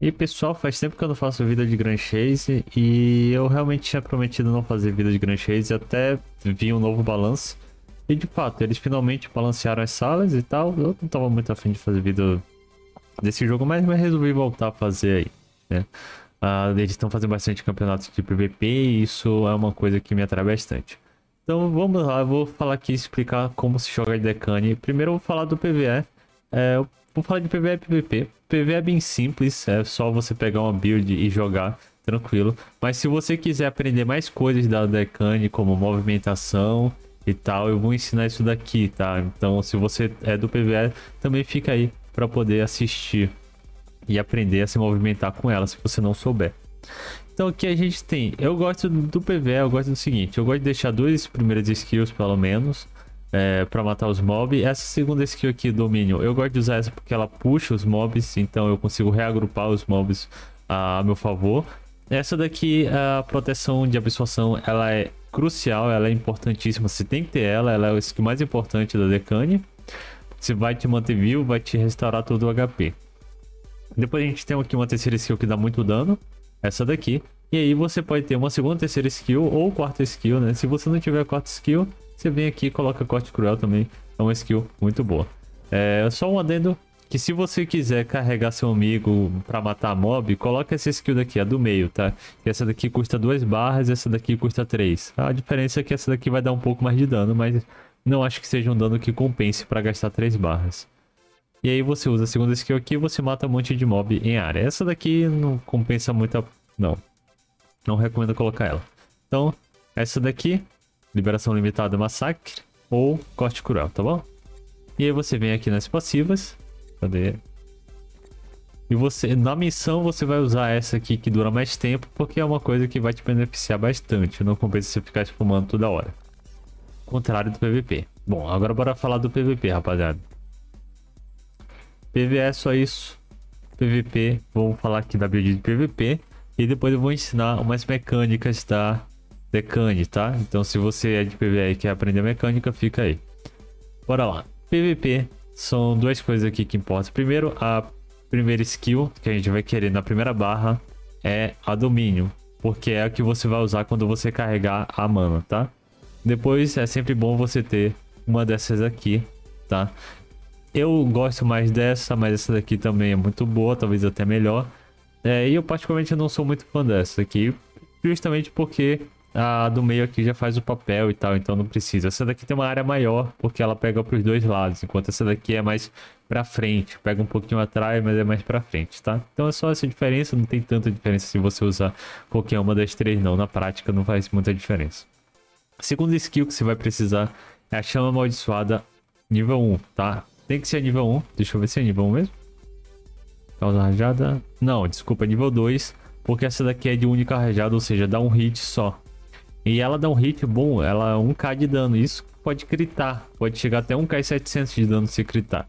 E pessoal, faz tempo que eu não faço vida de Grand Chase e eu realmente tinha prometido não fazer vida de Grand Chase até vir um novo balanço. E de fato, eles finalmente balancearam as salas e tal. Eu não tava muito afim de fazer vida desse jogo, mas, resolvi voltar a fazer aí, né? Uh, eles estão fazendo bastante campeonatos de PVP e isso é uma coisa que me atrai bastante. Então vamos lá, eu vou falar aqui explicar como se joga de Decane. Primeiro eu vou falar do PVE. É, vou falar de PVE e PVP. PVE é bem simples, é só você pegar uma build e jogar tranquilo. Mas se você quiser aprender mais coisas da Decane, como movimentação e tal, eu vou ensinar isso daqui, tá? Então se você é do PVE, também fica aí para poder assistir e aprender a se movimentar com ela, se você não souber. Então aqui a gente tem, eu gosto do PV, eu gosto do seguinte, eu gosto de deixar duas primeiras skills pelo menos, é, para matar os mobs. Essa segunda skill aqui, domínio, eu gosto de usar essa porque ela puxa os mobs, então eu consigo reagrupar os mobs a, a meu favor. Essa daqui, a proteção de absorção, ela é crucial, ela é importantíssima, você tem que ter ela, ela é o skill mais importante da Decane. Você vai te manter vivo, vai te restaurar todo o HP. Depois a gente tem aqui uma terceira skill que dá muito dano, essa daqui. E aí você pode ter uma segunda, terceira skill ou quarta skill, né? Se você não tiver quarta skill, você vem aqui e coloca corte cruel também. É uma skill muito boa. É só um adendo que se você quiser carregar seu amigo para matar mob, coloca essa skill daqui, a do meio, tá? Que essa daqui custa 2 barras, essa daqui custa 3. A diferença é que essa daqui vai dar um pouco mais de dano, mas não acho que seja um dano que compense para gastar 3 barras. E aí você usa a segunda skill aqui e você mata um monte de mob em área. Essa daqui não compensa muito a... Não. Não recomendo colocar ela. Então, essa daqui, liberação limitada massacre ou corte cruel, tá bom? E aí você vem aqui nas passivas. Cadê? E você, na missão, você vai usar essa aqui que dura mais tempo, porque é uma coisa que vai te beneficiar bastante. Não compensa você ficar espumando toda hora. Contrário do PVP. Bom, agora bora falar do PVP, rapaziada. PVE é só isso. PVP, vamos falar aqui da build de PVP. E depois eu vou ensinar umas mecânicas da Decane, tá? Então se você é de PVE e quer aprender mecânica, fica aí. Bora lá. PVP são duas coisas aqui que importam. Primeiro, a primeira skill que a gente vai querer na primeira barra é a domínio. Porque é a que você vai usar quando você carregar a mana, tá? Depois é sempre bom você ter uma dessas aqui, tá? Eu gosto mais dessa, mas essa daqui também é muito boa, talvez até melhor. É, e eu particularmente não sou muito fã dessa aqui, justamente porque a do meio aqui já faz o papel e tal, então não precisa. Essa daqui tem uma área maior, porque ela pega para os dois lados, enquanto essa daqui é mais para frente. Pega um pouquinho atrás, mas é mais para frente, tá? Então é só essa diferença, não tem tanta diferença se você usar qualquer uma das três não. Na prática não faz muita diferença. A segunda skill que você vai precisar é a chama amaldiçoada nível 1, tá? Tem que ser nível 1. Deixa eu ver se é nível 1 mesmo. Causa rajada. Não, desculpa, nível 2. Porque essa daqui é de única rajada, ou seja, dá um hit só. E ela dá um hit bom, ela é 1k de dano. Isso pode gritar. Pode chegar até 1k e 700 de dano se gritar.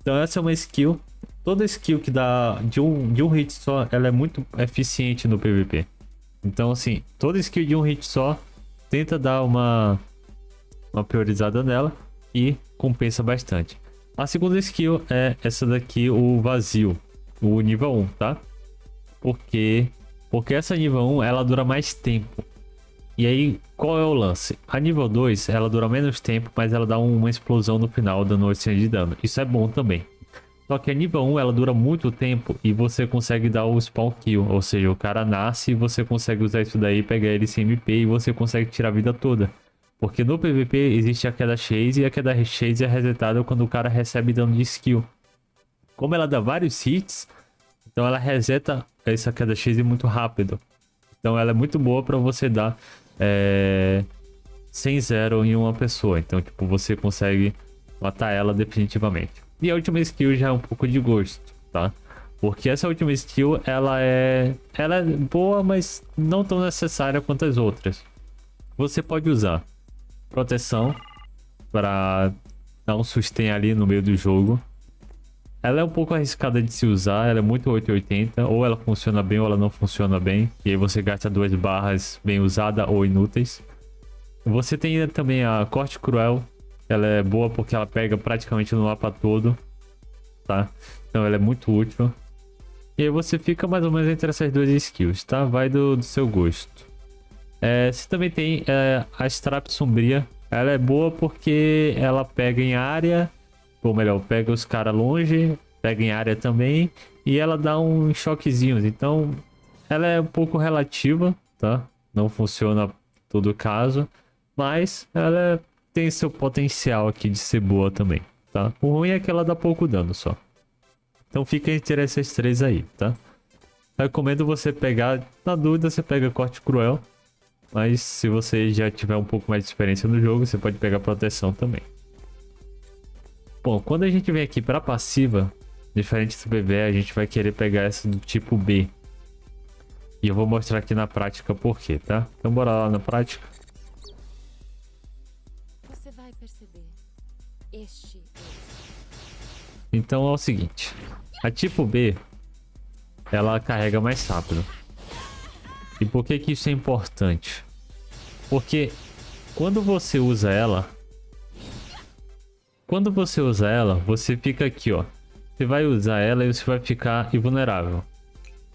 Então essa é uma skill. Toda skill que dá de um, de um hit só, ela é muito eficiente no PVP. Então assim, toda skill de um hit só, tenta dar uma, uma priorizada nela e compensa bastante. A segunda skill é essa daqui, o vazio, o nível 1, tá? Porque, porque essa nível 1, ela dura mais tempo. E aí, qual é o lance? A nível 2, ela dura menos tempo, mas ela dá uma explosão no final, dando 800 de dano. Isso é bom também. Só que a nível 1, ela dura muito tempo e você consegue dar o spawn kill. Ou seja, o cara nasce e você consegue usar isso daí, pegar ele sem MP e você consegue tirar a vida toda. Porque no PVP existe a queda chase e a queda chase é resetada quando o cara recebe dano de skill. Como ela dá vários hits, então ela reseta essa queda chase muito rápido. Então ela é muito boa para você dar é, 100 0 em uma pessoa. Então tipo, você consegue matar ela definitivamente. E a última skill já é um pouco de gosto, tá? Porque essa última skill, ela é, ela é boa, mas não tão necessária quanto as outras. Você pode usar proteção para dar um sustain ali no meio do jogo. Ela é um pouco arriscada de se usar, ela é muito 880, ou ela funciona bem ou ela não funciona bem, e aí você gasta duas barras bem usada ou inúteis. Você tem também a Corte Cruel, ela é boa porque ela pega praticamente no mapa todo, tá? Então ela é muito útil. E aí você fica mais ou menos entre essas duas skills, tá? Vai do, do seu gosto. É, você também tem é, a Strap Sombria. Ela é boa porque ela pega em área, ou melhor, pega os caras longe, pega em área também, e ela dá uns choquezinhos. Então, ela é um pouco relativa, tá? Não funciona todo caso, mas ela tem seu potencial aqui de ser boa também, tá? O ruim é que ela dá pouco dano só. Então fica entre essas três aí, tá? Recomendo você pegar, na dúvida você pega corte cruel, mas se você já tiver um pouco mais de experiência no jogo, você pode pegar proteção também. Bom, quando a gente vem aqui para passiva, diferente do BB, a gente vai querer pegar essa do tipo B. E eu vou mostrar aqui na prática por quê, tá? Então bora lá na prática. Você vai perceber. Este Então é o seguinte. A tipo B, ela carrega mais rápido. E por que que isso é importante? Porque quando você usa ela, quando você usa ela, você fica aqui, ó. Você vai usar ela e você vai ficar invulnerável.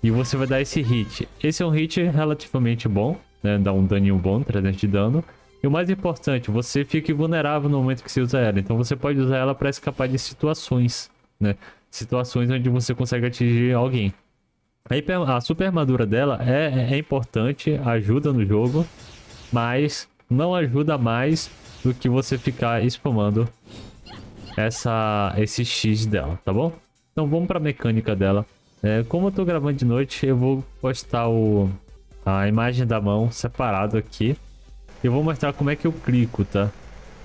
E você vai dar esse hit. Esse é um hit relativamente bom, né? Dá um daninho bom, 300 de dano. E o mais importante, você fica invulnerável no momento que você usa ela. Então você pode usar ela para escapar de situações, né? situações onde você consegue atingir alguém. A super armadura dela é, é importante, ajuda no jogo, mas não ajuda mais do que você ficar spamando essa, esse X dela, tá bom? Então vamos para a mecânica dela. É, como eu tô gravando de noite, eu vou postar o, a imagem da mão separado aqui. Eu vou mostrar como é que eu clico, tá?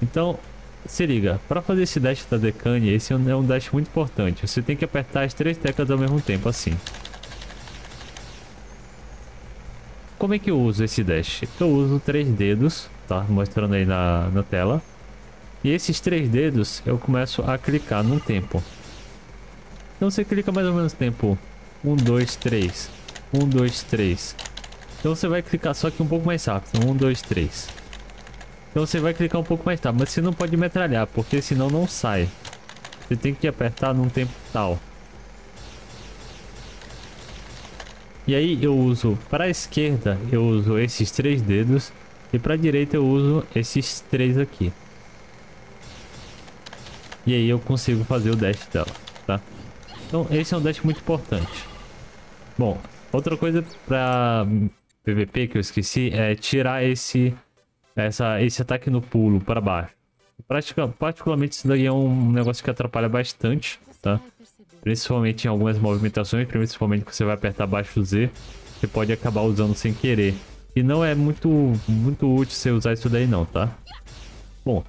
Então, se liga, para fazer esse dash da Decane, esse é, é um dash muito importante. Você tem que apertar as três teclas ao mesmo tempo, assim. Como é que eu uso esse dash? Eu uso três dedos, tá? Mostrando aí na, na tela. E esses três dedos eu começo a clicar num tempo. Então você clica mais ou menos tempo 1, 2, 3. 1, 2, 3. Então você vai clicar só que um pouco mais rápido. 1, 2, 3. Então você vai clicar um pouco mais tarde, mas você não pode metralhar, porque senão não sai. Você tem que apertar num tempo tal. E aí eu uso para a esquerda, eu uso esses três dedos. E para a direita eu uso esses três aqui. E aí eu consigo fazer o dash dela, tá? Então esse é um dash muito importante. Bom, outra coisa para PVP que eu esqueci é tirar esse essa, esse ataque no pulo para baixo. Pratica, particularmente isso daí é um negócio que atrapalha bastante, tá? Principalmente em algumas movimentações, principalmente que você vai apertar baixo Z, você pode acabar usando sem querer. E não é muito, muito útil você usar isso daí não, tá? Bom,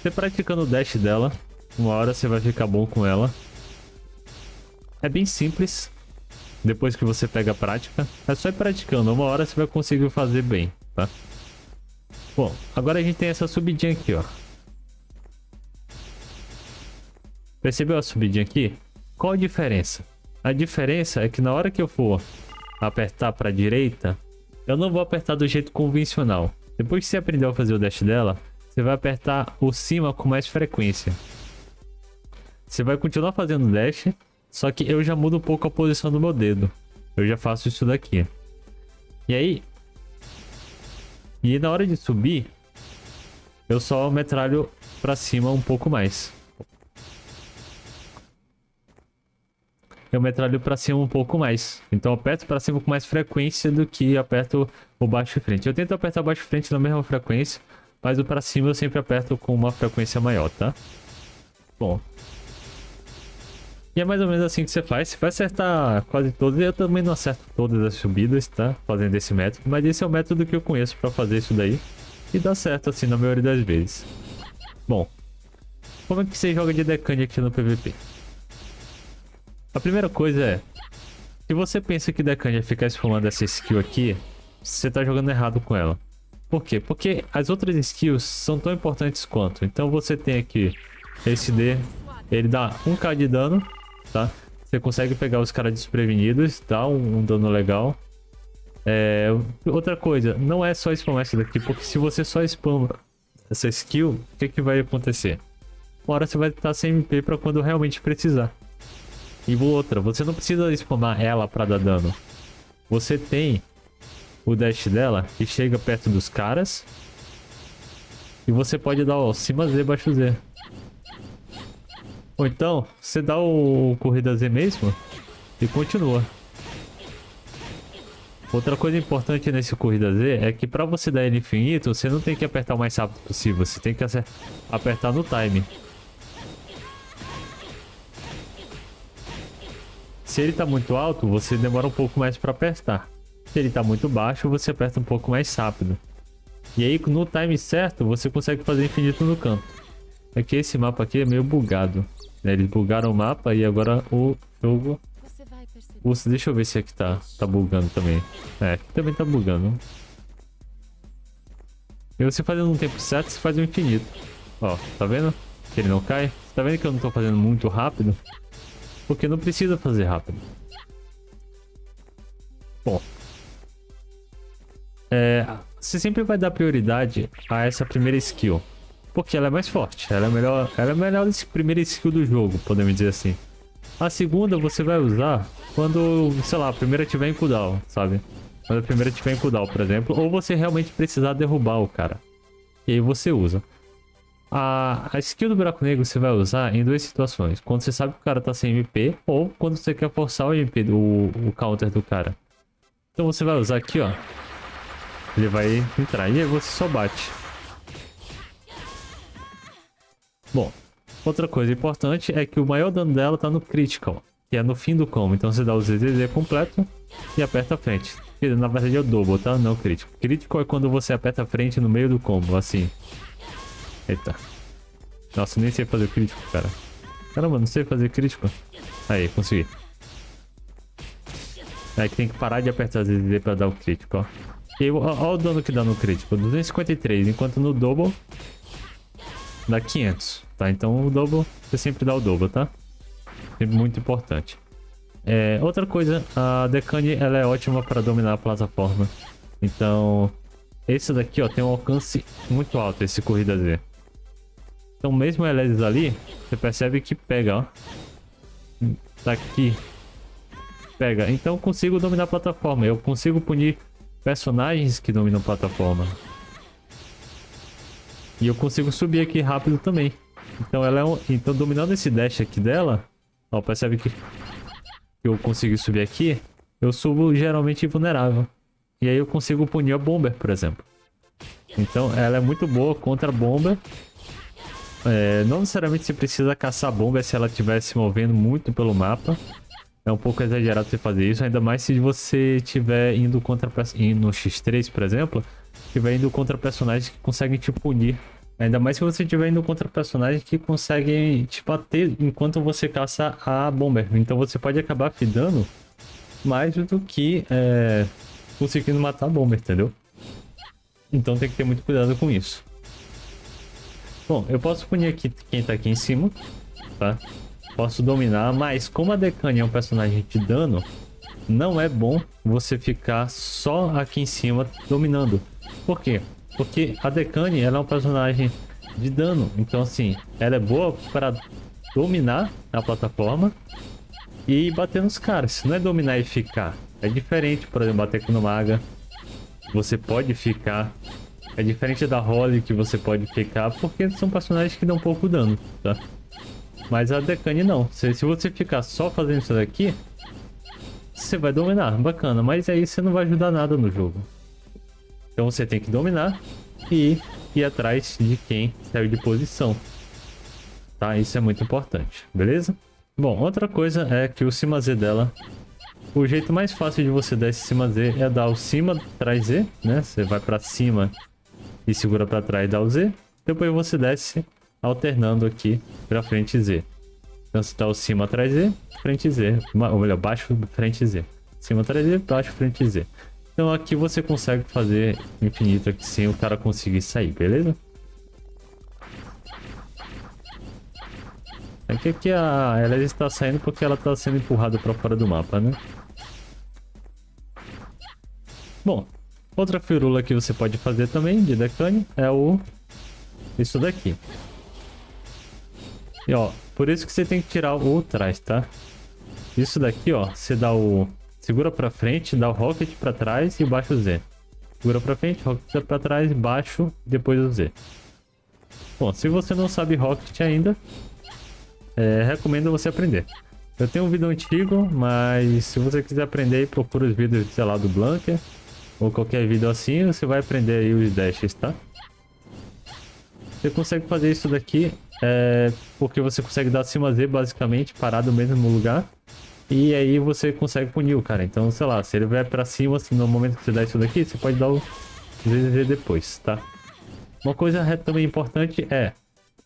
você praticando o dash dela, uma hora você vai ficar bom com ela. É bem simples, depois que você pega a prática. É só ir praticando, uma hora você vai conseguir fazer bem, tá? Bom, agora a gente tem essa subidinha aqui, ó. Percebeu a subidinha aqui? Qual a diferença? A diferença é que na hora que eu for apertar para a direita, eu não vou apertar do jeito convencional. Depois que você aprendeu a fazer o dash dela, você vai apertar o cima com mais frequência. Você vai continuar fazendo dash, só que eu já mudo um pouco a posição do meu dedo. Eu já faço isso daqui. E aí, e na hora de subir, eu só metralho pra cima um pouco mais. Eu metralho pra cima um pouco mais. Então eu aperto pra cima com mais frequência do que aperto o baixo e frente. Eu tento apertar o baixo e frente na mesma frequência, mas o pra cima eu sempre aperto com uma frequência maior, tá? Bom, e é mais ou menos assim que você faz. Você vai acertar quase todas. Eu também não acerto todas as subidas, tá? Fazendo esse método. Mas esse é o método que eu conheço pra fazer isso daí. E dá certo assim na maioria das vezes. Bom. Como é que você joga de decane aqui no PVP? A primeira coisa é... Se você pensa que decane é ficar spamando essa skill aqui, você tá jogando errado com ela. Por quê? Porque as outras skills são tão importantes quanto. Então você tem aqui esse D, ele dá 1k de dano tá? Você consegue pegar os caras desprevenidos, dá um, um dano legal. É, outra coisa, não é só spamar essa daqui, porque se você só spama essa skill, o que, que vai acontecer? Uma hora você vai estar sem MP para quando realmente precisar. E outra, você não precisa spamar ela pra dar dano. Você tem o dash dela que chega perto dos caras. E você pode dar ó, cima Z, baixo Z. Ou então, você dá o corrida Z mesmo e continua. Outra coisa importante nesse corrida Z é que para você dar ele infinito, você não tem que apertar o mais rápido possível, você tem que apertar no time. Se ele tá muito alto, você demora um pouco mais para apertar. Se ele tá muito baixo, você aperta um pouco mais rápido. E aí, no time certo, você consegue fazer infinito no canto. É que esse mapa aqui é meio bugado. Né? Eles bugaram o mapa e agora o jogo... Ufa, deixa eu ver se aqui tá, tá bugando também. É, aqui também tá bugando. E você fazendo um tempo certo, você faz o infinito. Ó, tá vendo? Que ele não cai. Tá vendo que eu não tô fazendo muito rápido? Porque não precisa fazer rápido. Bom. É, você sempre vai dar prioridade a essa primeira skill. Porque ela é mais forte. Ela é melhor, ela é melhor desse primeira skill do jogo, podemos dizer assim. A segunda você vai usar quando, sei lá, a primeira tiver em cooldown, sabe? Quando a primeira tiver em cooldown, por exemplo. Ou você realmente precisar derrubar o cara. E aí você usa. A, a skill do buraco negro você vai usar em duas situações. Quando você sabe que o cara tá sem MP ou quando você quer forçar o MP, do, o counter do cara. Então você vai usar aqui, ó. Ele vai entrar e aí você só bate. Bom, outra coisa importante é que o maior dano dela tá no critical, que é no fim do combo. Então você dá o ZZZ completo e aperta a frente. Na verdade é o double, tá? Não crítico. Crítico é quando você aperta a frente no meio do combo, assim. Eita. Nossa, nem sei fazer crítico, cara. Caramba, não sei fazer crítico. Aí, consegui. É que tem que parar de apertar ZZ pra dar o crítico, ó. E olha o dano que dá no crítico. 253, enquanto no double dá 500, tá? Então o double, você sempre dá o double, tá? Sempre muito importante. É, outra coisa, a Decane ela é ótima para dominar a plataforma. Então, esse daqui ó, tem um alcance muito alto, esse Corrida Z. Então mesmo eles ali, você percebe que pega, ó. Tá aqui. Pega. Então consigo dominar a plataforma. Eu consigo punir personagens que dominam a plataforma. E eu consigo subir aqui rápido também. Então ela é um... Então dominando esse dash aqui dela, ó, percebe que eu consigo subir aqui, eu subo geralmente vulnerável. E aí eu consigo punir a Bomber, por exemplo. Então ela é muito boa contra a Bomber é, não necessariamente você precisa caçar bomba se ela estiver se movendo muito pelo mapa. É um pouco exagerado você fazer isso, ainda mais se você estiver indo contra no X3, por exemplo, estiver indo contra personagens que conseguem te punir. Ainda mais se você estiver indo contra personagens que conseguem te bater enquanto você caça a bomber. Então você pode acabar fidando mais do que é, conseguindo matar a bomber, entendeu? Então tem que ter muito cuidado com isso. Bom, eu posso punir aqui quem tá aqui em cima, tá? Posso dominar, mas como a Decane é um personagem de dano, não é bom você ficar só aqui em cima dominando. Por quê? Porque a Decane ela é um personagem de dano, então assim, ela é boa para dominar a plataforma e bater nos caras. Não é dominar e ficar. É diferente, por exemplo, bater com o Maga. Você pode ficar é diferente da Holly que você pode ficar, porque são personagens que dão pouco dano, tá? Mas a Decane não. Se, se você ficar só fazendo isso daqui, você vai dominar, bacana. Mas aí você não vai ajudar nada no jogo. Então você tem que dominar e ir atrás de quem saiu de posição. Tá? Isso é muito importante, beleza? Bom, outra coisa é que o cima Z dela... O jeito mais fácil de você dar esse cima Z é dar o cima atrás Z, né? Você vai pra cima e segura para trás e dá o Z. Depois você desce alternando aqui para frente Z. Então você dá o cima atrás Z, frente Z. Ou melhor, baixo, frente Z. Cima atrás Z, baixo, frente Z. Então aqui você consegue fazer infinito aqui sem o cara conseguir sair, beleza? Aqui, aqui a ela está saindo porque ela está sendo empurrada para fora do mapa, né? Bom, Outra firula que você pode fazer também de decane é o isso daqui. E ó, por isso que você tem que tirar o trás, tá? Isso daqui, ó, você dá o... Segura pra frente, dá o Rocket pra trás e baixa o Z. Segura pra frente, Rocket pra trás, baixo, depois o Z. Bom, se você não sabe Rocket ainda, é, recomendo você aprender. Eu tenho um vídeo antigo, mas se você quiser aprender, procura os vídeos, sei lá, do Blanker. Ou qualquer vídeo assim, você vai aprender aí os dashes, tá? Você consegue fazer isso daqui é, porque você consegue dar cima Z basicamente, parado no mesmo lugar. E aí você consegue punir o cara. Então, sei lá, se ele vier pra cima, assim, no momento que você dá isso daqui, você pode dar o ZZ depois, tá? Uma coisa também importante é,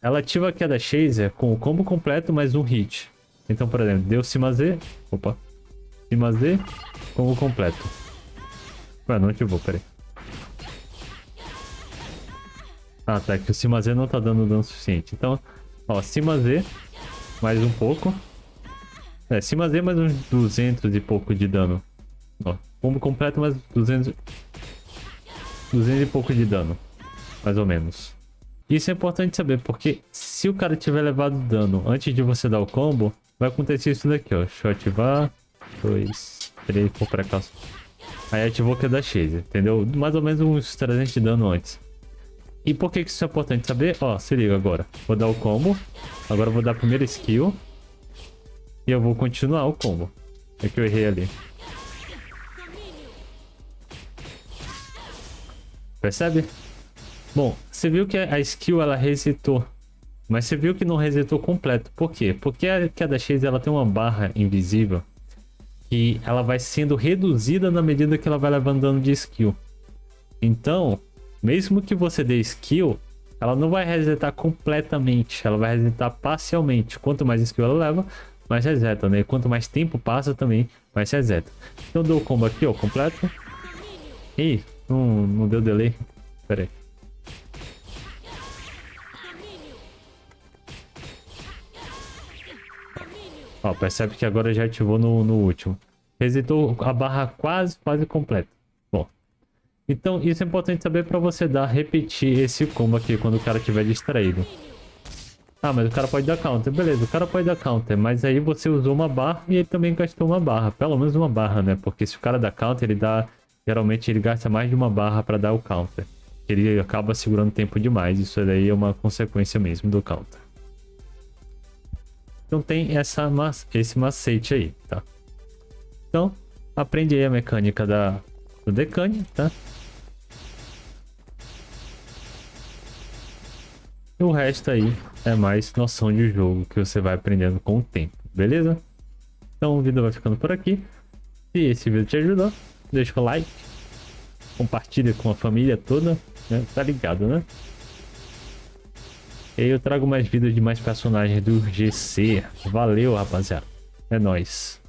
ela ativa a queda Chaser com o combo completo mais um hit. Então, por exemplo, deu cima Z, opa, cima Z, combo completo. Ué, não ativou, peraí. Ah, tá, que o cima Z não tá dando dano suficiente. Então, ó, cima Z, mais um pouco. É, cima Z mais uns 200 e pouco de dano. Ó, combo completo mais 200... 200 e pouco de dano. Mais ou menos. Isso é importante saber, porque se o cara tiver levado dano antes de você dar o combo, vai acontecer isso daqui, ó. Deixa eu ativar. 2, 3, por precaução. Aí ativou que é da Chase, entendeu? Mais ou menos uns 300 de dano antes. E por que isso é importante saber? Ó, se liga agora. Vou dar o combo. Agora vou dar a primeira skill. E eu vou continuar o combo. É que eu errei ali. Percebe? Bom, você viu que a skill ela resetou. Mas você viu que não resetou completo. Por quê? Porque a queda X ela tem uma barra invisível. Que ela vai sendo reduzida na medida que ela vai levando de skill. Então, mesmo que você dê skill, ela não vai resetar completamente. Ela vai resetar parcialmente. Quanto mais skill ela leva, mais reseta, né? Quanto mais tempo passa também, mais reseta. Então dou o combo aqui, ó, completo. Ih, não, não deu delay. Pera aí. Ó, percebe que agora já ativou no, no último. Resetou a barra quase, quase completa. Bom, então isso é importante saber para você dar, repetir esse combo aqui quando o cara estiver distraído. Ah, mas o cara pode dar counter. Beleza, o cara pode dar counter. Mas aí você usou uma barra e ele também gastou uma barra. Pelo menos uma barra, né? Porque se o cara dá counter, ele dá... Geralmente ele gasta mais de uma barra para dar o counter. Ele acaba segurando tempo demais. Isso daí é uma consequência mesmo do counter. Então tem essa, esse macete aí, tá? Então, aprende aí a mecânica da, do Decane, tá? E o resto aí é mais noção de jogo que você vai aprendendo com o tempo, beleza? Então o vídeo vai ficando por aqui. Se esse vídeo te ajudou, deixa o like, compartilha com a família toda, né? Tá ligado, né? E aí eu trago mais vídeos de mais personagens do GC. Valeu, rapaziada. É nóis.